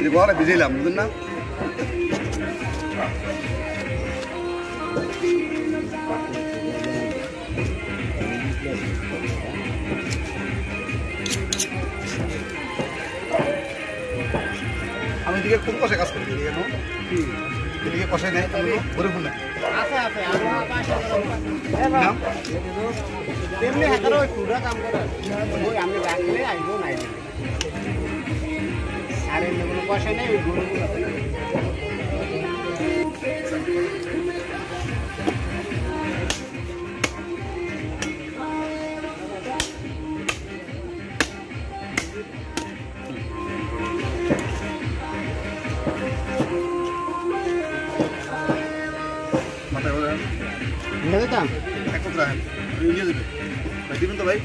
இது போகிற பிஸியில் அமுதுன்னா আমি দিকে খুব কষে কাজ করি, এদিকে এখন এদিকে কষে নেই, আমি ঘুরে ফুল তেমনি হাতের ওই পুরা কাম করে আমি রাখলে আসব নাই পয়সা নেই ওই গরুগুলো মাথায় বলেন নিয়ে যেতাম এক কথা রাখেন নিয়ে যাবে ভাই দিবেন তো ভাই